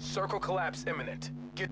Circle collapse imminent. Get...